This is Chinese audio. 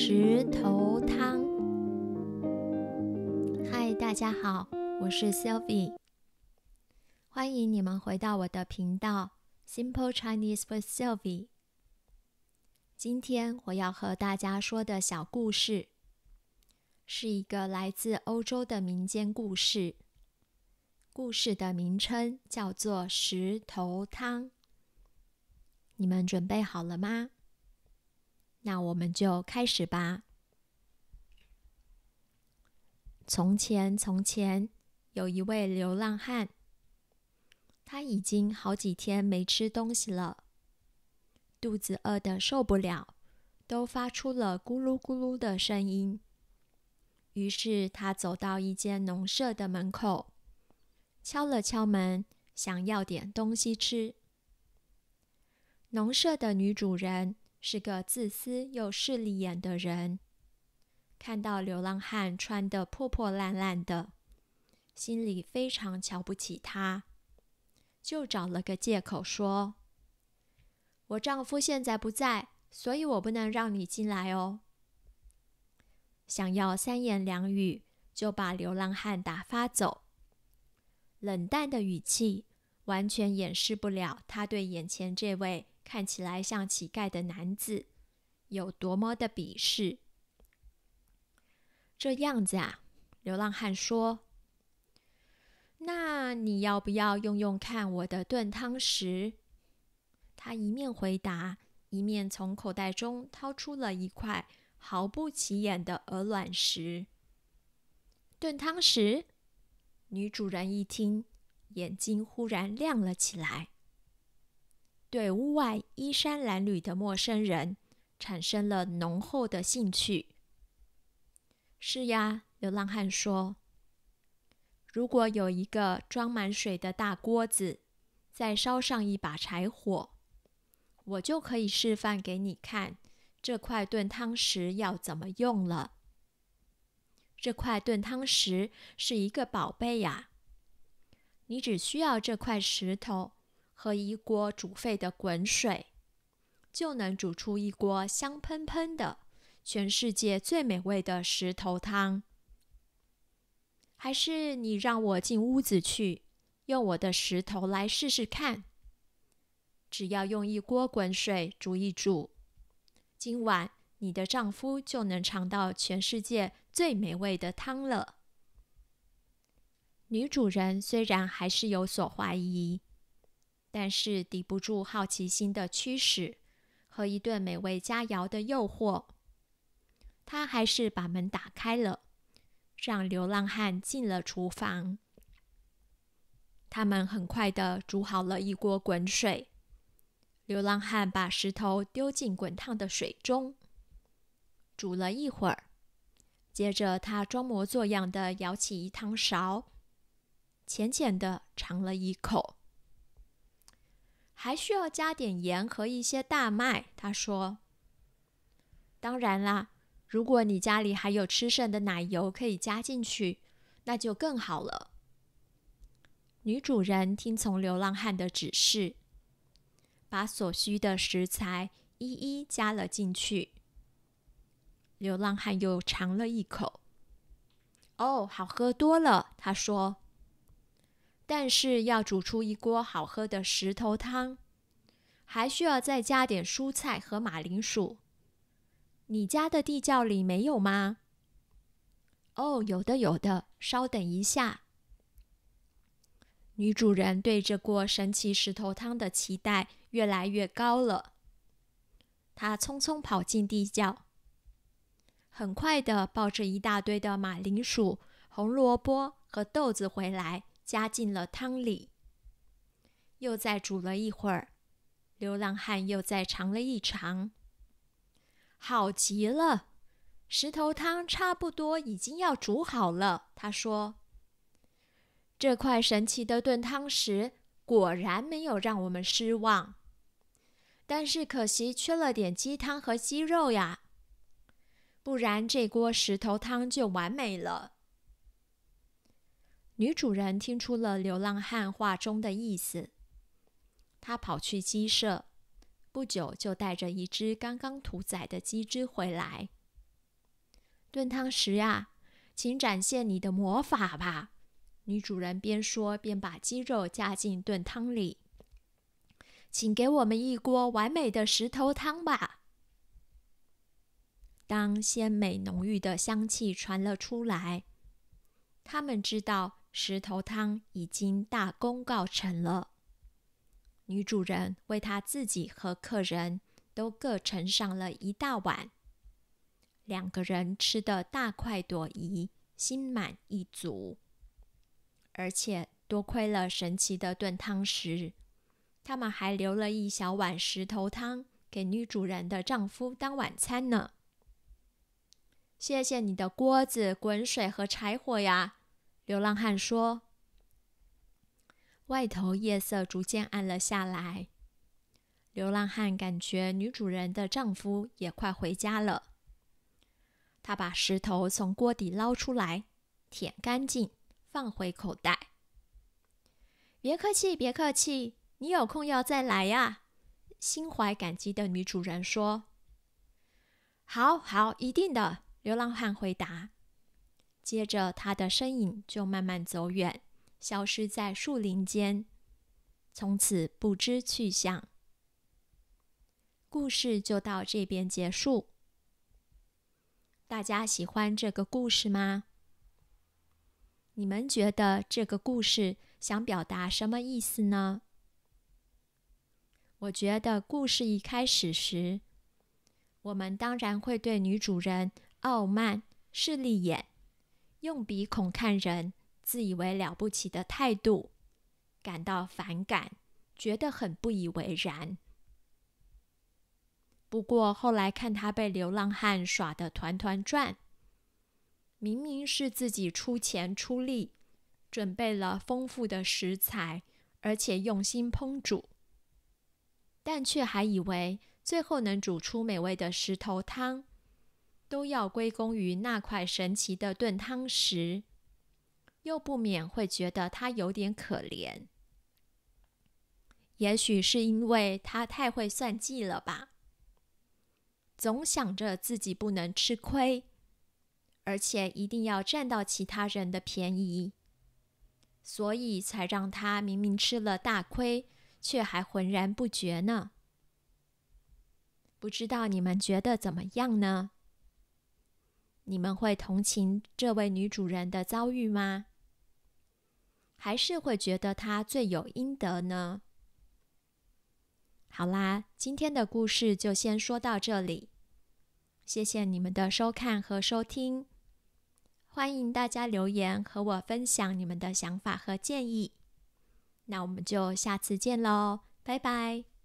石头汤。嗨，大家好，我是 Sylvie，欢迎你们回到我的频道 Simple Chinese for Sylvie。今天我要和大家说的小故事，是一个来自欧洲的民间故事。故事的名称叫做《石头汤》。你们准备好了吗？那我们就开始吧。从前，从前有一位流浪汉，他已经好几天没吃东西了，肚子饿得受不了，都发出了咕噜咕噜的声音。于是他走到一间农舍的门口，敲了敲门，想要点东西吃。农舍的女主人。是个自私又势利眼的人，看到流浪汉穿得破破烂烂的，心里非常瞧不起他，就找了个借口说：“我丈夫现在不在，所以我不能让你进来哦。”想要三言两语就把流浪汉打发走，冷淡的语气完全掩饰不了他对眼前这位。看起来像乞丐的男子有多么的鄙视？这样子啊，流浪汉说：“那你要不要用用看我的炖汤匙？”他一面回答，一面从口袋中掏出了一块毫不起眼的鹅卵石。炖汤匙，女主人一听，眼睛忽然亮了起来。对屋外衣衫褴褛的陌生人产生了浓厚的兴趣。是呀，流浪汉说：“如果有一个装满水的大锅子，再烧上一把柴火，我就可以示范给你看这块炖汤石要怎么用了。这块炖汤石是一个宝贝呀，你只需要这块石头。”和一锅煮沸的滚水，就能煮出一锅香喷喷的、全世界最美味的石头汤。还是你让我进屋子去，用我的石头来试试看。只要用一锅滚水煮一煮，今晚你的丈夫就能尝到全世界最美味的汤了。女主人虽然还是有所怀疑。但是抵不住好奇心的驱使和一顿美味佳肴的诱惑，他还是把门打开了，让流浪汉进了厨房。他们很快的煮好了一锅滚水，流浪汉把石头丢进滚烫的水中，煮了一会儿，接着他装模作样的舀起一汤勺，浅浅的尝了一口。还需要加点盐和一些大麦，他说：“当然啦，如果你家里还有吃剩的奶油，可以加进去，那就更好了。”女主人听从流浪汉的指示，把所需的食材一一加了进去。流浪汉又尝了一口，哦，好喝多了，他说。但是要煮出一锅好喝的石头汤，还需要再加点蔬菜和马铃薯。你家的地窖里没有吗？哦，有的，有的。稍等一下。女主人对这锅神奇石头汤的期待越来越高了。她匆匆跑进地窖，很快的抱着一大堆的马铃薯、红萝卜和豆子回来。加进了汤里，又再煮了一会儿。流浪汉又再尝了一尝，好极了，石头汤差不多已经要煮好了。他说：“这块神奇的炖汤石果然没有让我们失望，但是可惜缺了点鸡汤和鸡肉呀，不然这锅石头汤就完美了。”女主人听出了流浪汉话中的意思，她跑去鸡舍，不久就带着一只刚刚屠宰的鸡只回来。炖汤时啊，请展现你的魔法吧！女主人边说边把鸡肉加进炖汤里。请给我们一锅完美的石头汤吧！当鲜美浓郁的香气传了出来，他们知道石头汤已经大功告成了。女主人为她自己和客人都各盛上了一大碗，两个人吃得大快朵颐，心满意足。而且多亏了神奇的炖汤匙。他们还留了一小碗石头汤给女主人的丈夫当晚餐呢。谢谢你的锅子、滚水和柴火呀，流浪汉说。外头夜色逐渐暗了下来，流浪汉感觉女主人的丈夫也快回家了。他把石头从锅底捞出来，舔干净，放回口袋。别客气，别客气。你有空要再来呀！心怀感激的女主人说：“好好，一定的。”流浪汉回答。接着，他的身影就慢慢走远，消失在树林间，从此不知去向。故事就到这边结束。大家喜欢这个故事吗？你们觉得这个故事想表达什么意思呢？我觉得故事一开始时，我们当然会对女主人傲慢、势利眼、用鼻孔看人、自以为了不起的态度感到反感，觉得很不以为然。不过后来看他被流浪汉耍得团团转，明明是自己出钱出力，准备了丰富的食材，而且用心烹煮。但却还以为最后能煮出美味的石头汤，都要归功于那块神奇的炖汤石，又不免会觉得他有点可怜。也许是因为他太会算计了吧，总想着自己不能吃亏，而且一定要占到其他人的便宜，所以才让他明明吃了大亏。却还浑然不觉呢。不知道你们觉得怎么样呢？你们会同情这位女主人的遭遇吗？还是会觉得她罪有应得呢？好啦，今天的故事就先说到这里。谢谢你们的收看和收听，欢迎大家留言和我分享你们的想法和建议。那我们就下次见喽，拜拜。